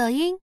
抖音。